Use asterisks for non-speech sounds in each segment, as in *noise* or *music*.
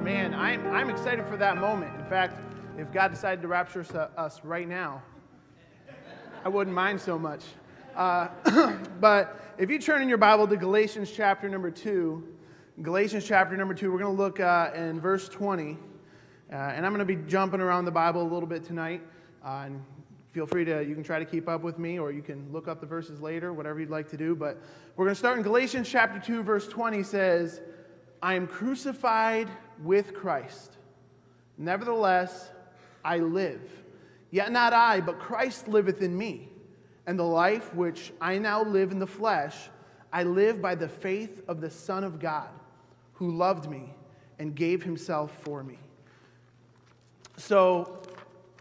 man, I'm, I'm excited for that moment. In fact, if God decided to rapture us, us right now, I wouldn't mind so much. Uh, *clears throat* but if you turn in your Bible to Galatians chapter number 2, Galatians chapter number 2, we're going to look uh, in verse 20. Uh, and I'm going to be jumping around the Bible a little bit tonight. Uh, and feel free to, you can try to keep up with me or you can look up the verses later, whatever you'd like to do. But we're going to start in Galatians chapter 2, verse 20 says, I am crucified with Christ. Nevertheless, I live. Yet not I, but Christ liveth in me. And the life which I now live in the flesh, I live by the faith of the Son of God, who loved me and gave himself for me. So,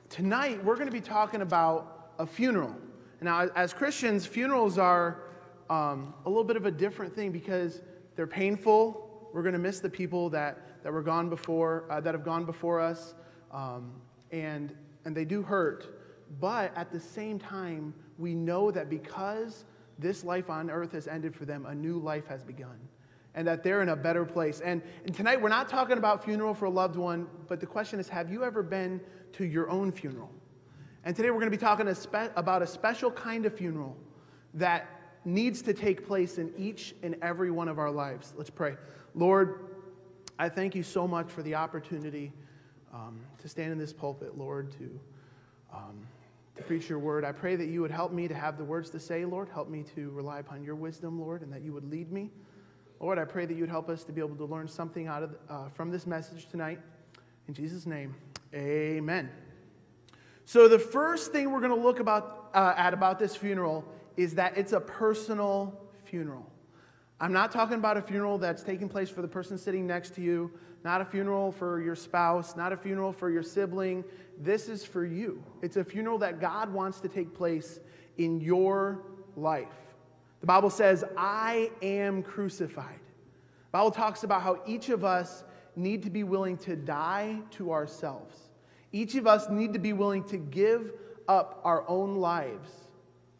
tonight we're going to be talking about a funeral. Now, as Christians, funerals are um, a little bit of a different thing because they're painful, we're going to miss the people that, that were gone before, uh, that have gone before us, um, and, and they do hurt. But at the same time, we know that because this life on earth has ended for them, a new life has begun. And that they're in a better place. And, and tonight, we're not talking about funeral for a loved one, but the question is have you ever been to your own funeral? And today, we're going to be talking about a special kind of funeral that needs to take place in each and every one of our lives. Let's pray. Lord, I thank you so much for the opportunity um, to stand in this pulpit, Lord, to, um, to preach your word. I pray that you would help me to have the words to say, Lord. Help me to rely upon your wisdom, Lord, and that you would lead me. Lord, I pray that you would help us to be able to learn something out of, uh, from this message tonight. In Jesus' name, amen. So, the first thing we're going to look about, uh, at about this funeral is that it's a personal funeral. I'm not talking about a funeral that's taking place for the person sitting next to you, not a funeral for your spouse, not a funeral for your sibling. This is for you. It's a funeral that God wants to take place in your life. The Bible says, I am crucified. The Bible talks about how each of us need to be willing to die to ourselves. Each of us need to be willing to give up our own lives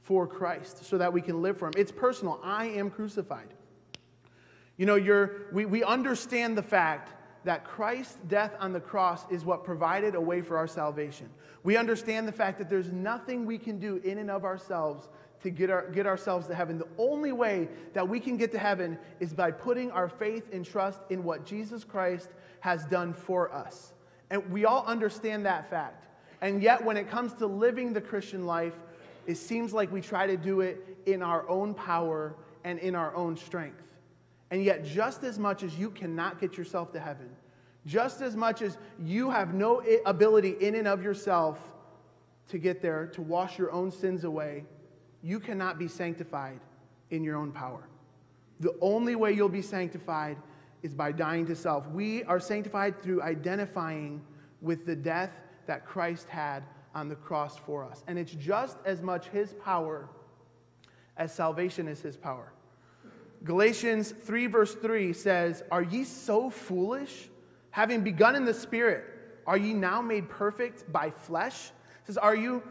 for Christ so that we can live for Him. It's personal. I am crucified. You know, you're, we, we understand the fact that Christ's death on the cross is what provided a way for our salvation. We understand the fact that there's nothing we can do in and of ourselves to get, our, get ourselves to heaven. The only way that we can get to heaven is by putting our faith and trust in what Jesus Christ has done for us. And we all understand that fact. And yet, when it comes to living the Christian life, it seems like we try to do it in our own power and in our own strength. And yet, just as much as you cannot get yourself to heaven, just as much as you have no ability in and of yourself to get there, to wash your own sins away, you cannot be sanctified in your own power. The only way you'll be sanctified is by dying to self. We are sanctified through identifying with the death that Christ had on the cross for us. And it's just as much His power as salvation is His power. Galatians 3, verse 3 says, Are ye so foolish? Having begun in the Spirit, are ye now made perfect by flesh? It says, Are you,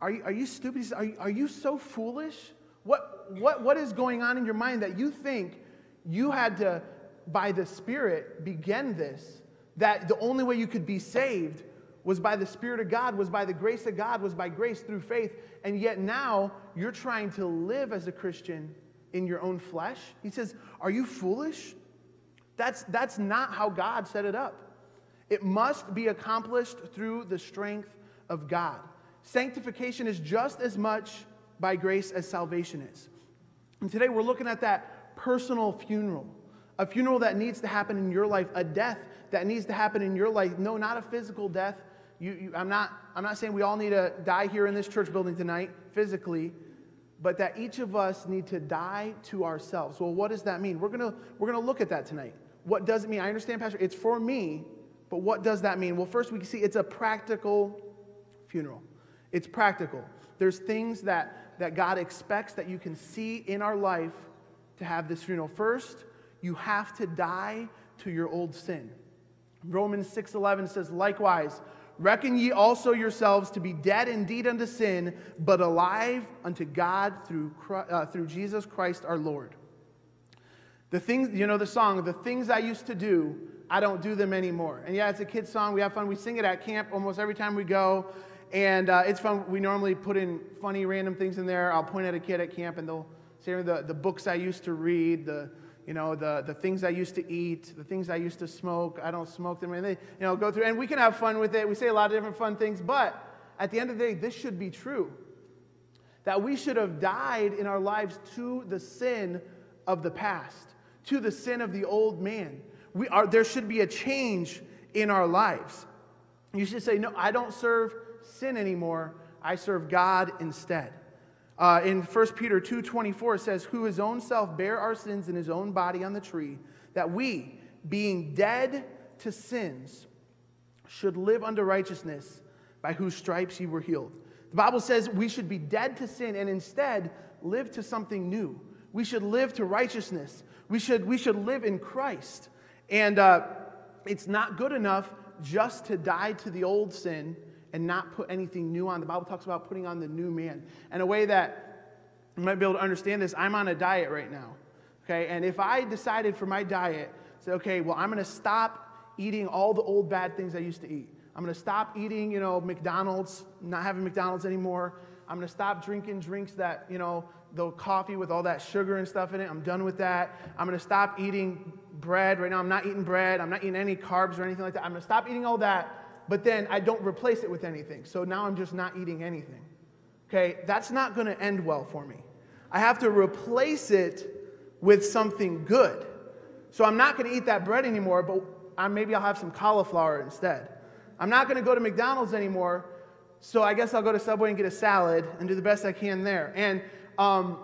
are you, are you stupid? Says, are, you, are you so foolish? What, what, what is going on in your mind that you think you had to, by the Spirit, begin this? That the only way you could be saved was by the Spirit of God, was by the grace of God, was by grace through faith. And yet now you're trying to live as a Christian in your own flesh? He says, Are you foolish? That's, that's not how God set it up. It must be accomplished through the strength of God. Sanctification is just as much by grace as salvation is. And today we're looking at that personal funeral, a funeral that needs to happen in your life, a death that needs to happen in your life. No, not a physical death. You, you, I'm, not, I'm not saying we all need to die here in this church building tonight physically, but that each of us need to die to ourselves. Well, what does that mean? We're going to we're gonna look at that tonight. What does it mean? I understand, Pastor, it's for me, but what does that mean? Well, first we can see it's a practical funeral. It's practical. There's things that, that God expects that you can see in our life to have this funeral. First, you have to die to your old sin. Romans 6:11 says, "Likewise, Reckon ye also yourselves to be dead indeed unto sin, but alive unto God through, uh, through Jesus Christ our Lord. The things, you know, the song, the things I used to do, I don't do them anymore. And yeah, it's a kid's song. We have fun. We sing it at camp almost every time we go. And uh, it's fun. We normally put in funny, random things in there. I'll point at a kid at camp and they'll say the, the books I used to read, the, you know, the, the things I used to eat, the things I used to smoke. I don't smoke them. And they, you know, go through. And we can have fun with it. We say a lot of different fun things. But at the end of the day, this should be true. That we should have died in our lives to the sin of the past, to the sin of the old man. We are, there should be a change in our lives. You should say, No, I don't serve sin anymore. I serve God instead. Uh, in 1 Peter 2.24 it says, Who his own self bare our sins in his own body on the tree, that we, being dead to sins, should live unto righteousness, by whose stripes ye were healed. The Bible says we should be dead to sin and instead live to something new. We should live to righteousness. We should, we should live in Christ. And uh, it's not good enough just to die to the old sin and not put anything new on. The Bible talks about putting on the new man. And a way that you might be able to understand this, I'm on a diet right now. Okay, and if I decided for my diet, say, okay, well, I'm gonna stop eating all the old bad things I used to eat. I'm gonna stop eating, you know, McDonald's, not having McDonald's anymore. I'm gonna stop drinking drinks that, you know, the coffee with all that sugar and stuff in it. I'm done with that. I'm gonna stop eating bread. Right now, I'm not eating bread. I'm not eating any carbs or anything like that. I'm gonna stop eating all that but then I don't replace it with anything. So now I'm just not eating anything. Okay, that's not going to end well for me. I have to replace it with something good. So I'm not going to eat that bread anymore, but I, maybe I'll have some cauliflower instead. I'm not going to go to McDonald's anymore, so I guess I'll go to Subway and get a salad and do the best I can there. And um,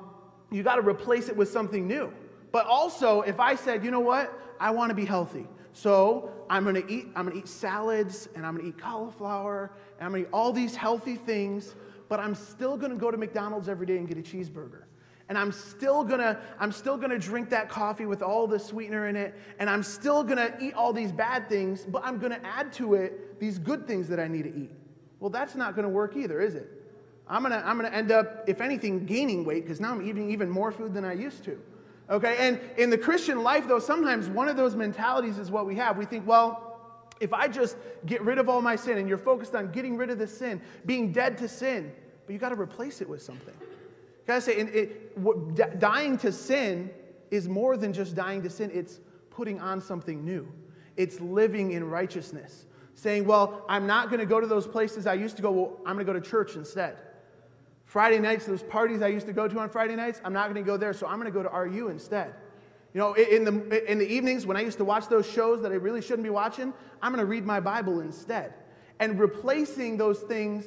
you got to replace it with something new. But also, if I said, you know what, I want to be healthy, so I'm gonna eat, I'm gonna eat salads and I'm gonna eat cauliflower and I'm gonna eat all these healthy things, but I'm still gonna go to McDonald's every day and get a cheeseburger. And I'm still gonna, I'm still gonna drink that coffee with all the sweetener in it, and I'm still gonna eat all these bad things, but I'm gonna add to it these good things that I need to eat. Well, that's not gonna work either, is it? I'm gonna, I'm gonna end up, if anything, gaining weight because now I'm eating even more food than I used to. Okay, and in the Christian life, though, sometimes one of those mentalities is what we have. We think, well, if I just get rid of all my sin, and you're focused on getting rid of the sin, being dead to sin, but you got to replace it with something. You got to say, it, it, dying to sin is more than just dying to sin, it's putting on something new. It's living in righteousness. Saying, well, I'm not going to go to those places I used to go, well, I'm going to go to church instead. Friday nights, those parties I used to go to on Friday nights, I'm not going to go there, so I'm going to go to RU instead. You know, in the, in the evenings when I used to watch those shows that I really shouldn't be watching, I'm going to read my Bible instead. And replacing those things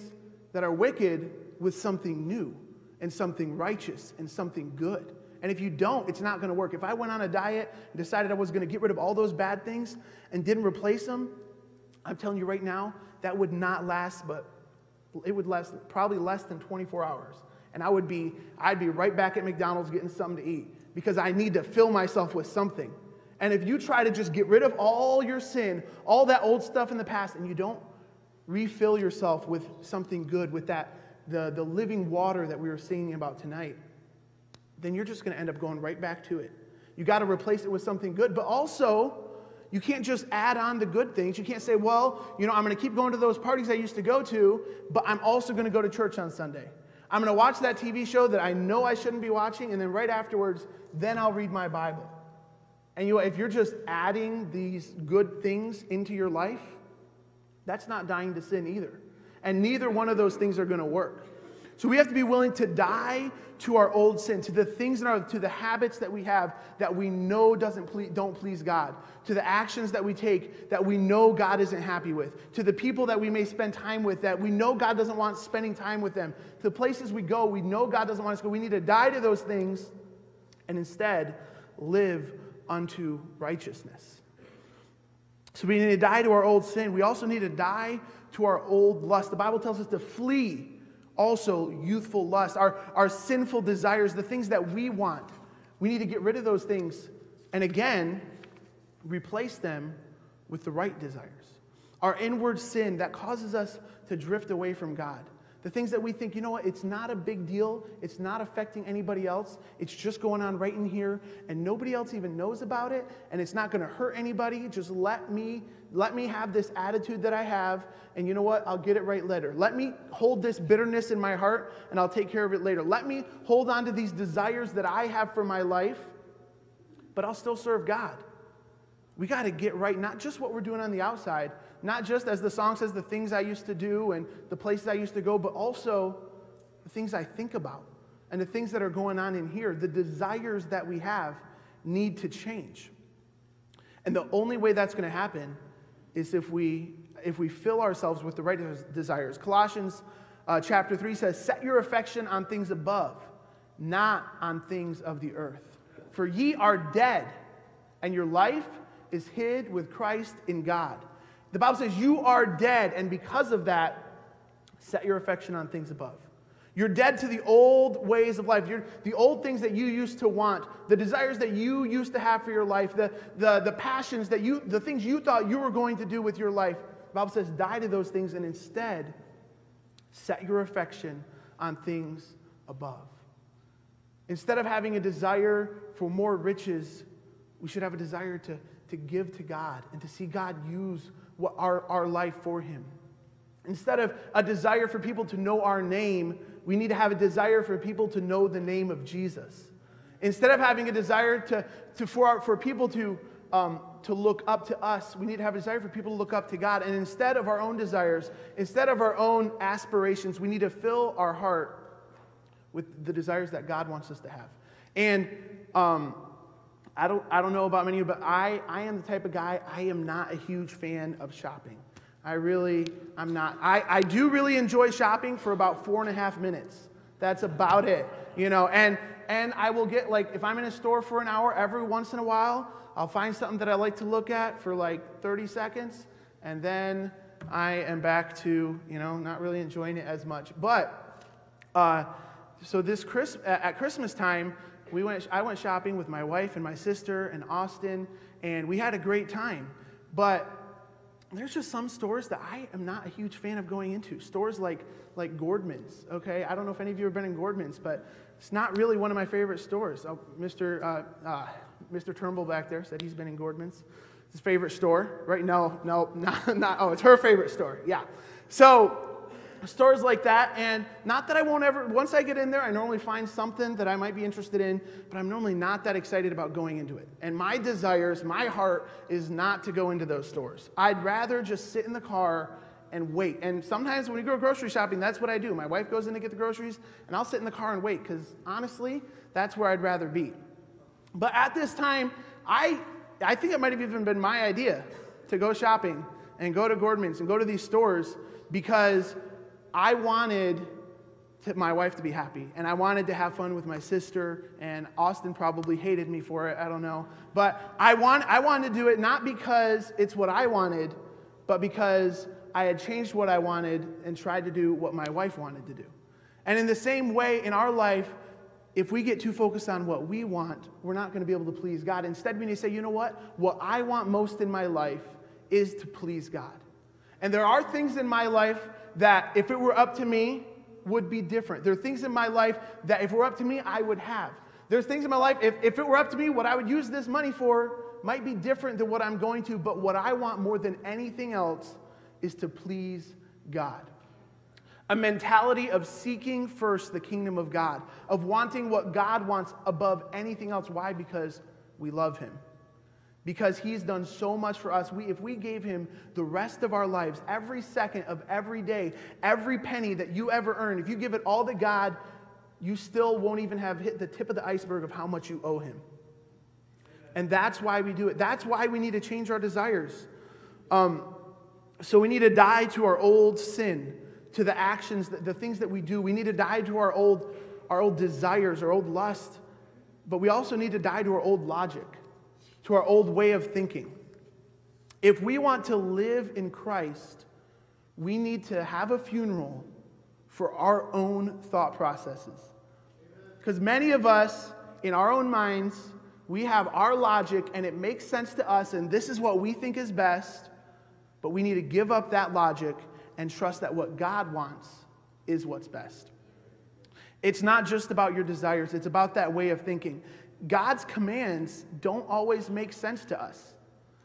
that are wicked with something new and something righteous and something good. And if you don't, it's not going to work. If I went on a diet and decided I was going to get rid of all those bad things and didn't replace them, I'm telling you right now, that would not last but it would last probably less than 24 hours. And I would be, I'd be right back at McDonald's getting something to eat because I need to fill myself with something. And if you try to just get rid of all your sin, all that old stuff in the past, and you don't refill yourself with something good, with that, the, the living water that we were singing about tonight, then you're just going to end up going right back to it. You got to replace it with something good, but also you can't just add on the good things. You can't say, well, you know, I'm going to keep going to those parties I used to go to, but I'm also going to go to church on Sunday. I'm going to watch that TV show that I know I shouldn't be watching, and then right afterwards, then I'll read my Bible. And you if you're just adding these good things into your life, that's not dying to sin either. And neither one of those things are going to work. So we have to be willing to die to our old sin, to the things in our, to the habits that we have that we know doesn't please, don't please God, to the actions that we take that we know God isn't happy with, to the people that we may spend time with that we know God doesn't want spending time with them, to the places we go we know God doesn't want us to go. We need to die to those things and instead live unto righteousness. So we need to die to our old sin. We also need to die to our old lust. The Bible tells us to flee also youthful lust, our, our sinful desires, the things that we want. We need to get rid of those things and again, replace them with the right desires. Our inward sin that causes us to drift away from God, The things that we think, you know what, it's not a big deal. It's not affecting anybody else. It's just going on right in here, and nobody else even knows about it, and it's not going to hurt anybody. Just let me let me have this attitude that I have, and you know what? I'll get it right later. Let me hold this bitterness in my heart, and I'll take care of it later. Let me hold on to these desires that I have for my life, but I'll still serve God. We got to get right, not just what we're doing on the outside, not just as the song says, the things I used to do and the places I used to go, but also the things I think about and the things that are going on in here. The desires that we have need to change. And the only way that's going to happen is if we if we fill ourselves with the right desires. Colossians uh, chapter 3 says, Set your affection on things above, not on things of the earth. For ye are dead, and your life is hid with Christ in God. The Bible says you are dead, and because of that, set your affection on things above. You're dead to the old ways of life. You're, the old things that you used to want, the desires that you used to have for your life, the, the, the passions that you, the things you thought you were going to do with your life. The Bible says, die to those things and instead set your affection on things above. Instead of having a desire for more riches, we should have a desire to, to give to God and to see God use our, our life for Him. Instead of a desire for people to know our name, we need to have a desire for people to know the name of Jesus. Instead of having a desire to, to, for, our, for people to, um, to look up to us, we need to have a desire for people to look up to God. And instead of our own desires, instead of our own aspirations, we need to fill our heart with the desires that God wants us to have. And um, I, don't, I don't know about many of you, but I, I am the type of guy, I am not a huge fan of shopping. I really, I'm not. I, I do really enjoy shopping for about four and a half minutes. That's about it, you know. And and I will get like if I'm in a store for an hour every once in a while, I'll find something that I like to look at for like 30 seconds, and then I am back to you know not really enjoying it as much. But uh, so this Chris at Christmas time, we went. I went shopping with my wife and my sister and Austin, and we had a great time. But there's just some stores that I am not a huge fan of going into. Stores like, like Gordman's, okay? I don't know if any of you have been in Gordman's, but it's not really one of my favorite stores. Oh, Mr. Uh, uh, Mr. Turnbull back there said he's been in Gordman's. His favorite store, right? No, no, *laughs* not, not, oh, it's her favorite store, yeah. So stores like that. And not that I won't ever, once I get in there, I normally find something that I might be interested in, but I'm normally not that excited about going into it. And my desires, my heart is not to go into those stores. I'd rather just sit in the car and wait. And sometimes when we go grocery shopping, that's what I do. My wife goes in to get the groceries, and I'll sit in the car and wait, because honestly, that's where I'd rather be. But at this time, I, I think it might have even been my idea to go shopping and go to Gordman's and go to these stores because I wanted to, my wife to be happy, and I wanted to have fun with my sister, and Austin probably hated me for it, I don't know. But I, want, I wanted to do it not because it's what I wanted, but because I had changed what I wanted and tried to do what my wife wanted to do. And in the same way, in our life, if we get too focused on what we want, we're not going to be able to please God. Instead, we need to say, you know what? What I want most in my life is to please God. And there are things in my life that if it were up to me, would be different. There are things in my life that if it were up to me, I would have. There's things in my life, if, if it were up to me, what I would use this money for might be different than what I'm going to, but what I want more than anything else is to please God. A mentality of seeking first the kingdom of God, of wanting what God wants above anything else. Why? Because we love Him because he's done so much for us. We, if we gave him the rest of our lives, every second of every day, every penny that you ever earn, if you give it all to God, you still won't even have hit the tip of the iceberg of how much you owe him. And that's why we do it. That's why we need to change our desires. Um, so we need to die to our old sin, to the actions, the, the things that we do. We need to die to our old, our old desires, our old lust. But we also need to die to our old logic to our old way of thinking. If we want to live in Christ, we need to have a funeral for our own thought processes. Because many of us, in our own minds, we have our logic and it makes sense to us, and this is what we think is best, but we need to give up that logic and trust that what God wants is what's best. It's not just about your desires, it's about that way of thinking. God's commands don't always make sense to us.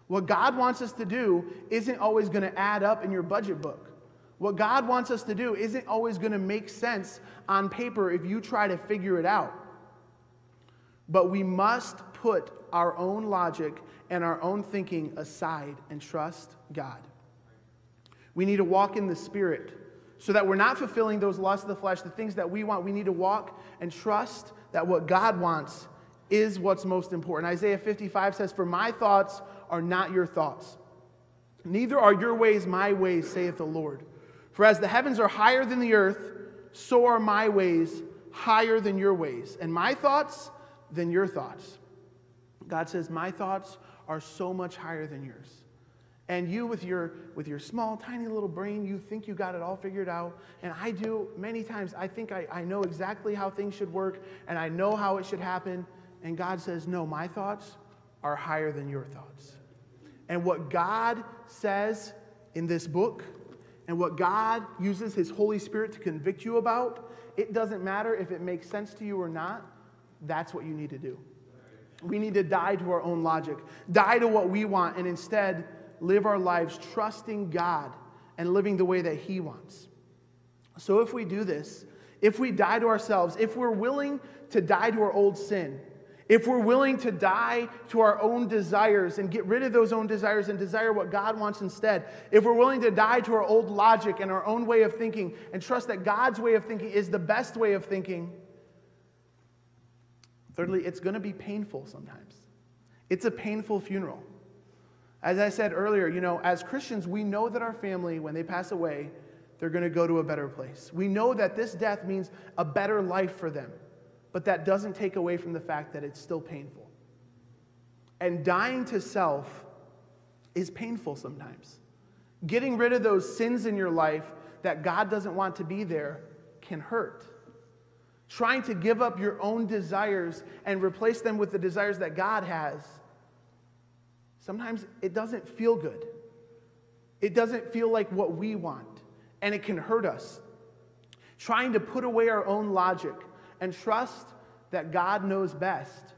What God wants us to do isn't always going to add up in your budget book. What God wants us to do isn't always going to make sense on paper if you try to figure it out. But we must put our own logic and our own thinking aside and trust God. We need to walk in the Spirit so that we're not fulfilling those lusts of the flesh, the things that we want. We need to walk and trust that what God wants is what's most important. Isaiah 55 says, For my thoughts are not your thoughts, neither are your ways my ways, saith the Lord. For as the heavens are higher than the earth, so are my ways higher than your ways, and my thoughts than your thoughts. God says, My thoughts are so much higher than yours. And you, with your, with your small, tiny little brain, you think you got it all figured out. And I do many times. I think I, I know exactly how things should work and I know how it should happen. And God says, No, my thoughts are higher than your thoughts. And what God says in this book and what God uses His Holy Spirit to convict you about, it doesn't matter if it makes sense to you or not. That's what you need to do. We need to die to our own logic, die to what we want, and instead live our lives trusting God and living the way that He wants. So, if we do this, if we die to ourselves, if we're willing to die to our old sin, if we're willing to die to our own desires and get rid of those own desires and desire what God wants instead, if we're willing to die to our old logic and our own way of thinking and trust that God's way of thinking is the best way of thinking, thirdly, it's going to be painful sometimes. It's a painful funeral. As I said earlier, you know, as Christians, we know that our family, when they pass away, they're going to go to a better place. We know that this death means a better life for them, but that doesn't take away from the fact that it's still painful. And dying to self is painful sometimes. Getting rid of those sins in your life that God doesn't want to be there can hurt. Trying to give up your own desires and replace them with the desires that God has Sometimes it doesn't feel good. It doesn't feel like what we want, and it can hurt us. Trying to put away our own logic and trust that God knows best,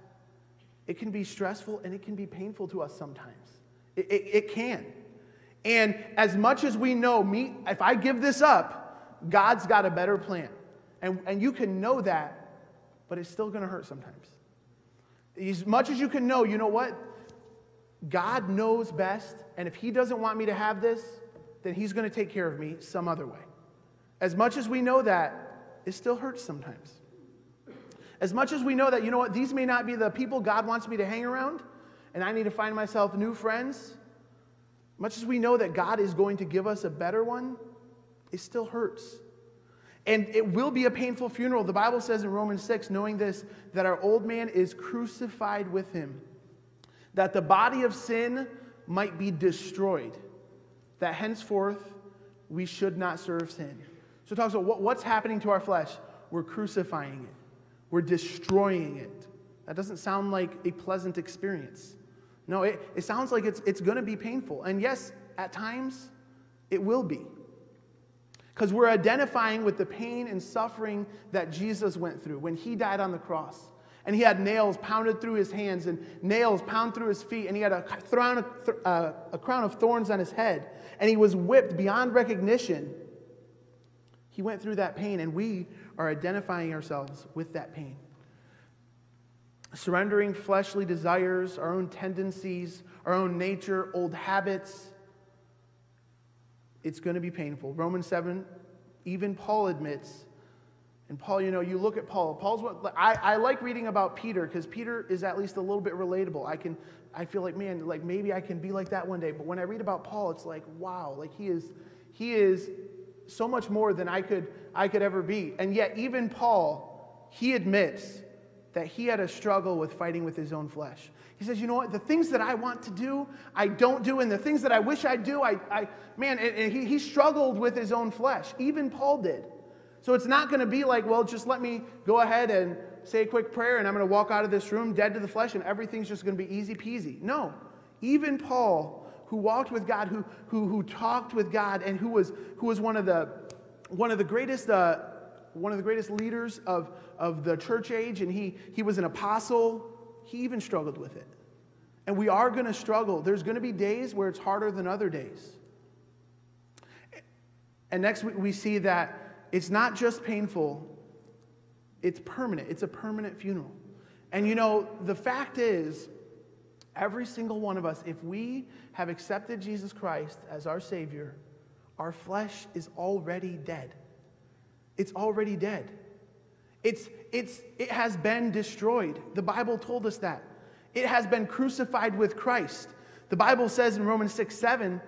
it can be stressful and it can be painful to us sometimes. It, it, it can. And as much as we know, me, if I give this up, God's got a better plan. And, and you can know that, but it's still going to hurt sometimes. As much as you can know, you know what? God knows best, and if He doesn't want me to have this, then He's going to take care of me some other way. As much as we know that, it still hurts sometimes. As much as we know that, you know what, these may not be the people God wants me to hang around, and I need to find myself new friends, much as we know that God is going to give us a better one, it still hurts. And it will be a painful funeral. The Bible says in Romans 6, knowing this, that our old man is crucified with him that the body of sin might be destroyed, that henceforth we should not serve sin. So it talks about what, what's happening to our flesh. We're crucifying it, we're destroying it. That doesn't sound like a pleasant experience. No, it, it sounds like it's, it's going to be painful. And yes, at times it will be. Because we're identifying with the pain and suffering that Jesus went through when he died on the cross and he had nails pounded through his hands and nails pounded through his feet, and he had a uh, a crown of thorns on his head, and he was whipped beyond recognition. He went through that pain, and we are identifying ourselves with that pain. Surrendering fleshly desires, our own tendencies, our own nature, old habits, it's going to be painful. Romans 7, even Paul admits and Paul, you know, you look at Paul. Paul's what I, I like reading about Peter because Peter is at least a little bit relatable. I can, I feel like, man, like maybe I can be like that one day. But when I read about Paul, it's like, wow, like he is, he is so much more than I could, I could ever be. And yet, even Paul, he admits that he had a struggle with fighting with his own flesh. He says, you know what? The things that I want to do, I don't do. And the things that I wish I'd do, I, I man, and, and he, he struggled with his own flesh. Even Paul did. So it's not going to be like, well, just let me go ahead and say a quick prayer and I'm going to walk out of this room dead to the flesh and everything's just going to be easy peasy. No. Even Paul, who walked with God, who, who, who talked with God, and who was, who was one of the, one of the greatest, uh, one of the greatest leaders of, of the church age, and he, he was an apostle. He even struggled with it. And we are going to struggle. There's going to be days where it's harder than other days. And next, we see that it's not just painful, it's permanent. It's a permanent funeral. And you know, the fact is, every single one of us, if we have accepted Jesus Christ as our Savior, our flesh is already dead. It's already dead. It's, it's, it has been destroyed. The Bible told us that. It has been crucified with Christ. The Bible says in Romans 6 7,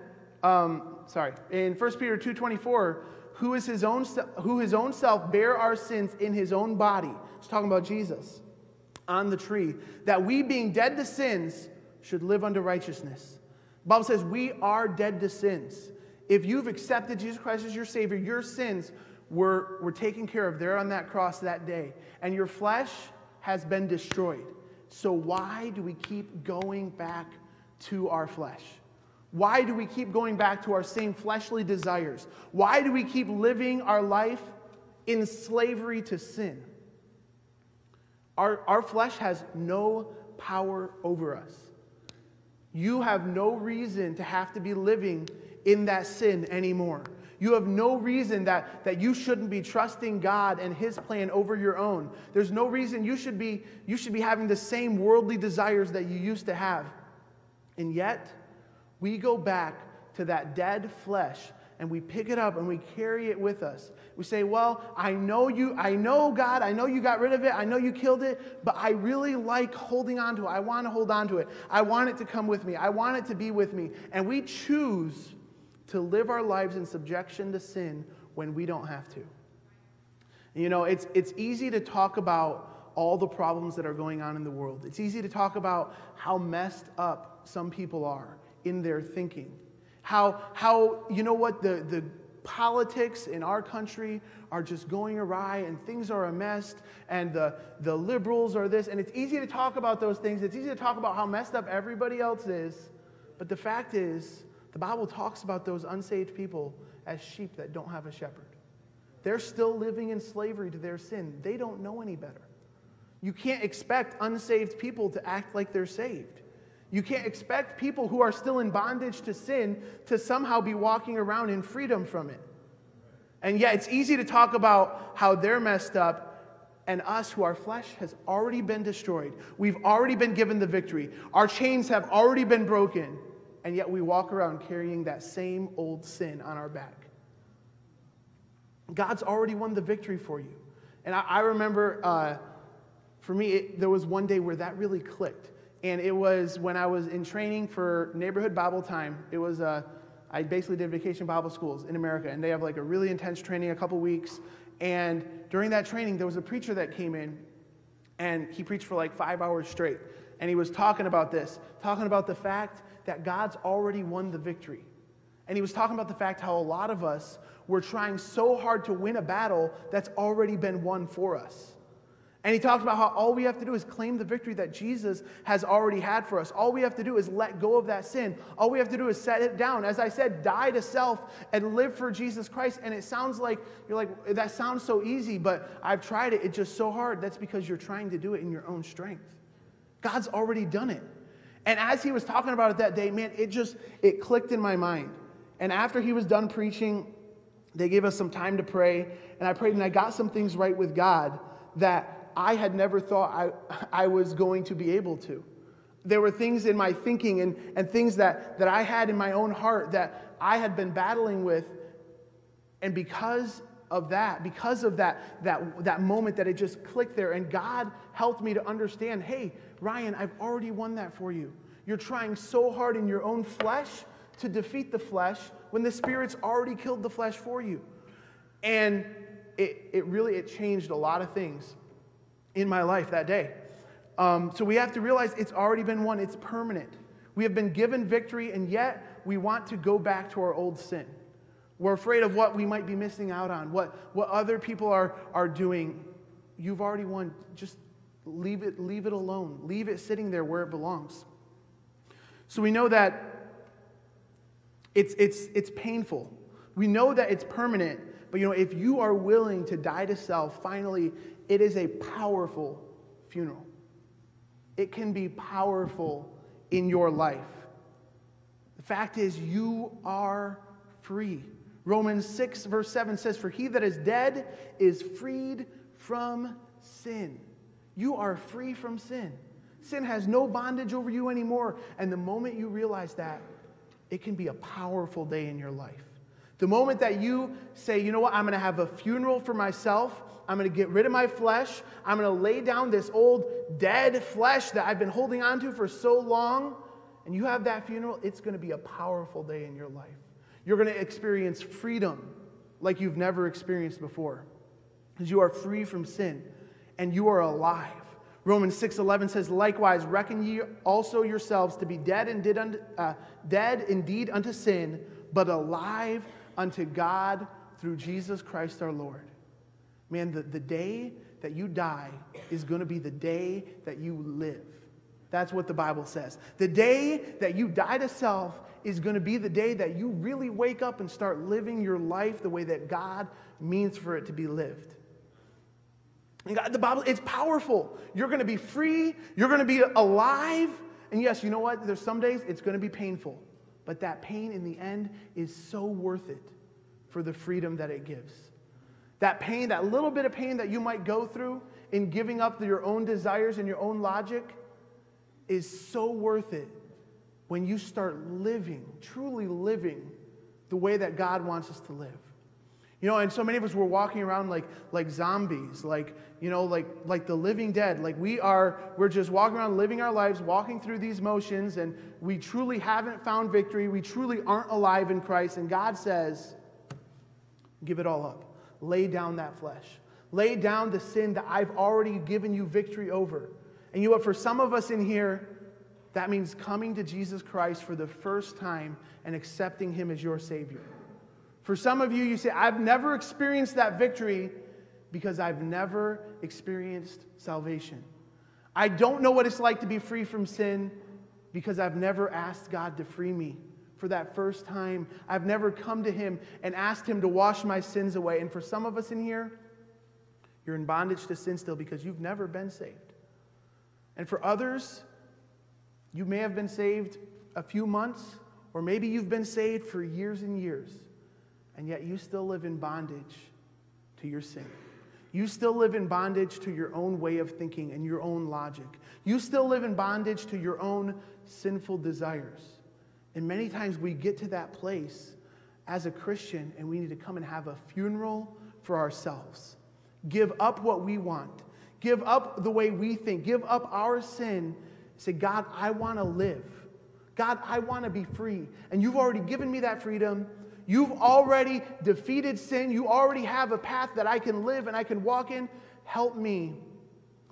um, sorry, in 1 Peter 2.24, who, is his own, who his own self bare our sins in his own body. It's talking about Jesus on the tree. That we, being dead to sins, should live under righteousness. The Bible says we are dead to sins. If you've accepted Jesus Christ as your Savior, your sins were, were taken care of there on that cross that day. And your flesh has been destroyed. So why do we keep going back to our flesh? Why do we keep going back to our same fleshly desires? Why do we keep living our life in slavery to sin? Our, our flesh has no power over us. You have no reason to have to be living in that sin anymore. You have no reason that, that you shouldn't be trusting God and His plan over your own. There's no reason you should be, you should be having the same worldly desires that you used to have. And yet, we go back to that dead flesh and we pick it up and we carry it with us. We say, Well, I know you, I know God, I know you got rid of it, I know you killed it, but I really like holding on to it. I want to hold on to it. I want it to come with me. I want it to be with me. And we choose to live our lives in subjection to sin when we don't have to. You know, it's, it's easy to talk about all the problems that are going on in the world. It's easy to talk about how messed up some people are in their thinking. How, how you know what, the, the politics in our country are just going awry and things are a mess and the, the liberals are this. And it's easy to talk about those things. It's easy to talk about how messed up everybody else is. But the fact is, the Bible talks about those unsaved people as sheep that don't have a shepherd. They're still living in slavery to their sin. They don't know any better. You can't expect unsaved people to act like they're saved. You can't expect people who are still in bondage to sin to somehow be walking around in freedom from it. And yeah, it's easy to talk about how they're messed up and us who our flesh has already been destroyed. We've already been given the victory. Our chains have already been broken. And yet we walk around carrying that same old sin on our back. God's already won the victory for you. And I, I remember uh, for me, it, there was one day where that really clicked. And it was when I was in training for neighborhood Bible time. It was, uh, I basically did vacation Bible schools in America, and they have like a really intense training, a couple weeks. And during that training, there was a preacher that came in, and he preached for like five hours straight. And he was talking about this, talking about the fact that God's already won the victory. And he was talking about the fact how a lot of us were trying so hard to win a battle that's already been won for us. And he talks about how all we have to do is claim the victory that Jesus has already had for us. All we have to do is let go of that sin. All we have to do is set it down. As I said, die to self and live for Jesus Christ. And it sounds like you're like, that sounds so easy, but I've tried it. It's just so hard. That's because you're trying to do it in your own strength. God's already done it. And as he was talking about it that day, man, it just it clicked in my mind. And after he was done preaching, they gave us some time to pray, and I prayed and I got some things right with God that I had never thought I, I was going to be able to. There were things in my thinking and, and things that, that I had in my own heart that I had been battling with. And because of that, because of that, that, that moment that it just clicked there, and God helped me to understand hey, Ryan, I've already won that for you. You're trying so hard in your own flesh to defeat the flesh when the Spirit's already killed the flesh for you. And it, it really it changed a lot of things in my life that day. Um, so we have to realize it's already been won, it's permanent. We have been given victory, and yet we want to go back to our old sin. We're afraid of what we might be missing out on, what, what other people are, are doing. You've already won. Just leave it, leave it alone. Leave it sitting there where it belongs. So we know that it's, it's, it's painful. We know that it's permanent, But you know, if you are willing to die to self, finally, it is a powerful funeral. It can be powerful in your life. The fact is, you are free. Romans 6, verse 7 says, For he that is dead is freed from sin. You are free from sin. Sin has no bondage over you anymore. And the moment you realize that, it can be a powerful day in your life. The moment that you say, you know what, I'm going to have a funeral for myself, I'm going to get rid of my flesh, I'm going to lay down this old dead flesh that I've been holding on to for so long, and you have that funeral, it's going to be a powerful day in your life. You're going to experience freedom like you've never experienced before because you are free from sin and you are alive. Romans 6:11 says, "Likewise reckon ye also yourselves to be dead and did uh, dead indeed unto sin, but alive unto God through Jesus Christ our Lord." Man, the, the day that you die is going to be the day that you live. That's what the Bible says. The day that you die to self is going to be the day that you really wake up and start living your life the way that God means for it to be lived. And God, the Bible, it's powerful. You're going to be free, you're going to be alive. And yes, you know what? There's some days it's going to be painful, but that pain in the end is so worth it for the freedom that it gives. That pain, that little bit of pain that you might go through in giving up your own desires and your own logic is so worth it when you start living, truly living the way that God wants us to live. You know, and so many of us were walking around like, like zombies, like, you know, like, like the living dead. Like we are, we're just walking around living our lives, walking through these motions, and we truly haven't found victory. We truly aren't alive in Christ. And God says, give it all up. Lay down that flesh. Lay down the sin that I've already given you victory over. And you know? For some of us in here, that means coming to Jesus Christ for the first time and accepting Him as your Savior. For some of you, you say, I've never experienced that victory because I've never experienced salvation. I don't know what it's like to be free from sin because I've never asked God to free me for that first time. I've never come to Him and asked Him to wash my sins away. And for some of us in here, you're in bondage to sin still because you've never been saved. And for others, you may have been saved a few months, or maybe you've been saved for years and years and yet you still live in bondage to your sin. You still live in bondage to your own way of thinking and your own logic. You still live in bondage to your own sinful desires. And many times we get to that place as a Christian and we need to come and have a funeral for ourselves. Give up what we want, give up the way we think, give up our sin. Say, God, I want to live. God, I want to be free. And you've already given me that freedom. You've already defeated sin. You already have a path that I can live and I can walk in. Help me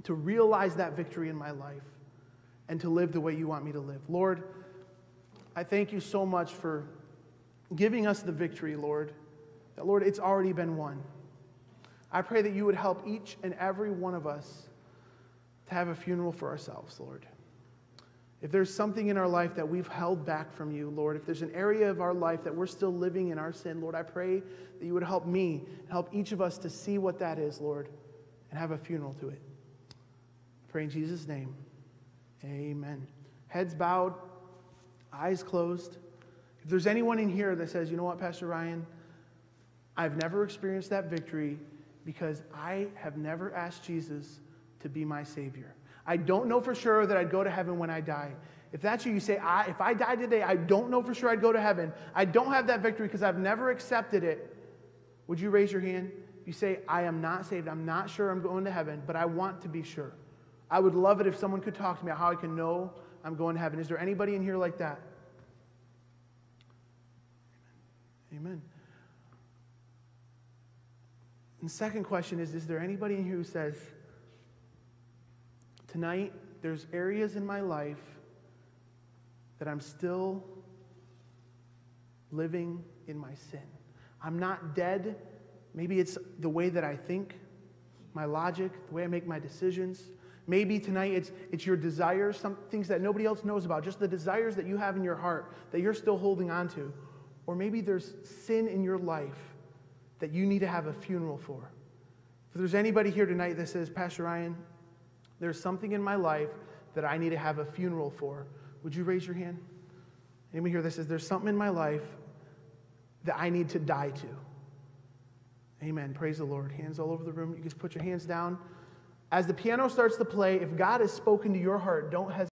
to realize that victory in my life and to live the way you want me to live. Lord, I thank you so much for giving us the victory, Lord. That, Lord, it's already been won. I pray that you would help each and every one of us to have a funeral for ourselves, Lord. If there's something in our life that we've held back from you, Lord, if there's an area of our life that we're still living in our sin, Lord, I pray that you would help me, help each of us to see what that is, Lord, and have a funeral to it. I pray in Jesus' name. Amen. Heads bowed, eyes closed. If there's anyone in here that says, you know what, Pastor Ryan, I've never experienced that victory because I have never asked Jesus to be my Savior. I don't know for sure that I'd go to heaven when I die. If that's you, you say, I, if I die today, I don't know for sure I'd go to heaven. I don't have that victory because I've never accepted it. Would you raise your hand? You say, I am not saved. I'm not sure I'm going to heaven, but I want to be sure. I would love it if someone could talk to me about how I can know I'm going to heaven. Is there anybody in here like that? Amen. And the second question is Is there anybody in here who says, Tonight, there's areas in my life that I'm still living in my sin. I'm not dead. Maybe it's the way that I think, my logic, the way I make my decisions. Maybe tonight it's, it's your desires, some things that nobody else knows about, just the desires that you have in your heart that you're still holding on to. Or maybe there's sin in your life that you need to have a funeral for. If there's anybody here tonight that says, Pastor Ryan, there's something in my life that I need to have a funeral for, would you raise your hand? Anybody here that says, there's something in my life that I need to die to? Amen. Praise the Lord. Hands all over the room. You just put your hands down. As the piano starts to play, if God has spoken to your heart, don't hesitate.